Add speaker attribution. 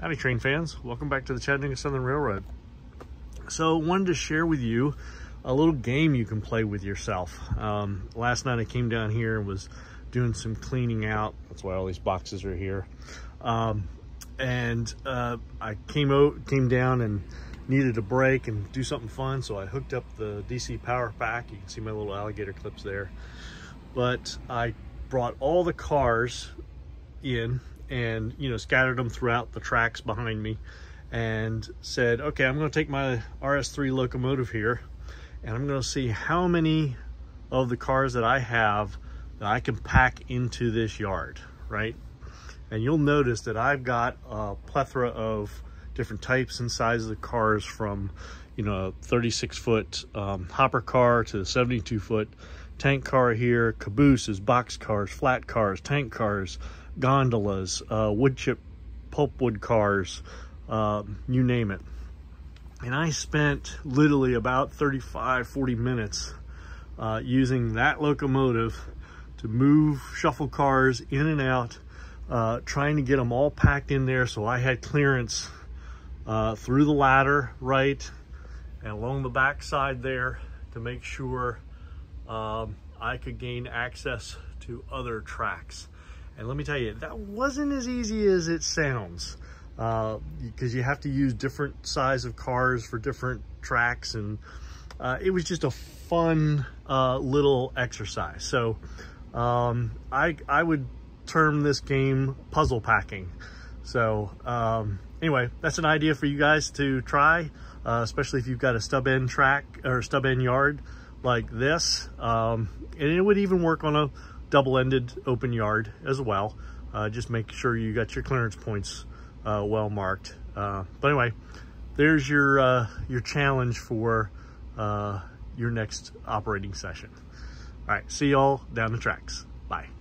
Speaker 1: Howdy train fans, welcome back to the Chattanooga Southern Railroad. So wanted to share with you a little game you can play with yourself. Um, last night I came down here and was doing some cleaning out. That's why all these boxes are here. Um, and uh, I came out, came down and needed a break and do something fun. So I hooked up the DC power pack. You can see my little alligator clips there. But I brought all the cars in and you know scattered them throughout the tracks behind me and said okay i'm going to take my rs3 locomotive here and i'm going to see how many of the cars that i have that i can pack into this yard right? And you'll notice that i've got a plethora of different types and sizes of cars from you know 36 foot um, hopper car to the 72 foot tank car here cabooses box cars flat cars tank cars gondolas, uh, wood chip pulpwood cars, uh, you name it. And I spent literally about 35, 40 minutes uh, using that locomotive to move shuffle cars in and out, uh, trying to get them all packed in there so I had clearance uh, through the ladder, right, and along the back side there to make sure um, I could gain access to other tracks. And let me tell you, that wasn't as easy as it sounds because uh, you have to use different size of cars for different tracks. And uh, it was just a fun uh, little exercise. So um, I, I would term this game puzzle packing. So um, anyway, that's an idea for you guys to try, uh, especially if you've got a stub end track or stub end yard like this. Um, and it would even work on a double-ended open yard as well. Uh, just make sure you got your clearance points uh, well marked. Uh, but anyway, there's your uh, your challenge for uh, your next operating session. All right, see y'all down the tracks. Bye.